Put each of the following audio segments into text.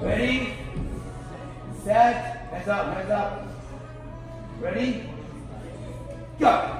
Ready? Set. Hands up, hands up. Ready? Go.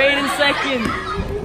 first, Braden second.